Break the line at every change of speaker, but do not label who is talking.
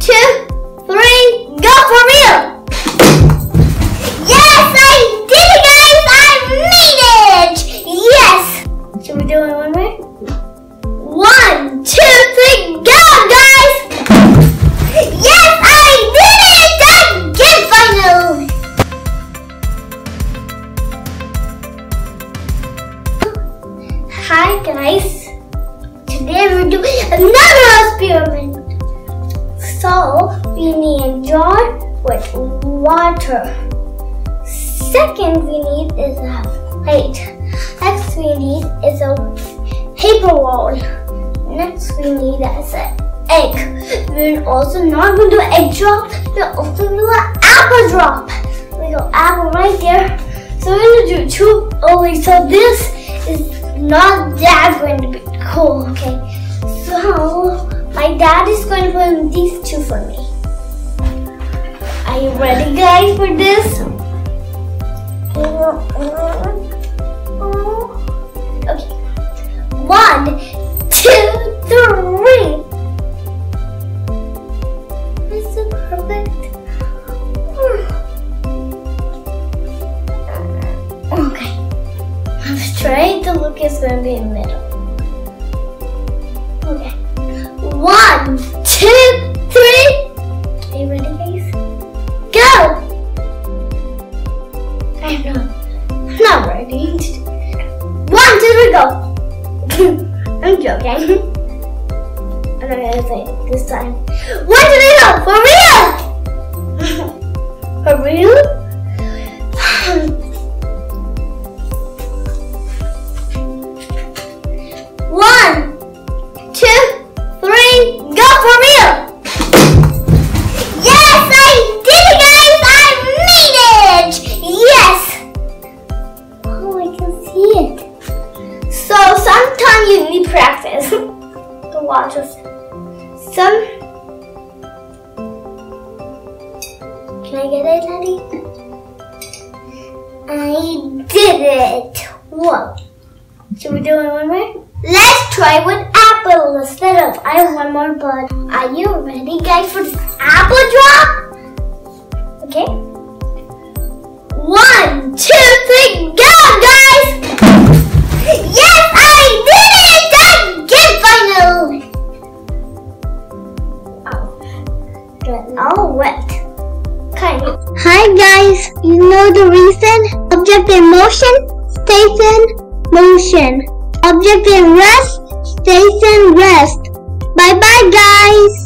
two, three, go for real! Yes, I did it, guys! I made it! Yes! Should we do it one more? One, two, three, go, guys! Yes, I did it! Again, finally! Hi, guys. Today we're doing another experiment. So, we need jar with water. Second, we need is a plate. Next, we need is a paper roll. Next, we need is an egg. We're also not going to do egg drop. We'll also do an apple drop. We go apple right there. So we're going to do two only. So this is not that going you ready, guys, for this? Okay. One, two, three. This Is perfect? Okay. I'm straight. to look to be in the middle. Okay. One, two, I'm not, ready. One, two, three, go. I'm joking. I'm not gonna say it this time. One, two, three, go! For real! For real? One, sometimes you need practice to watch us. Some. Can I get it, Daddy? I did it! Whoa. Should we do it one more? Let's try with apple instead of I have one more but are you ready guys for this apple drop? Okay. One, two, three, go Get all wet. Of. Hi guys, you know the reason? Object in motion stays in motion. Object in rest stays in rest. Bye bye guys.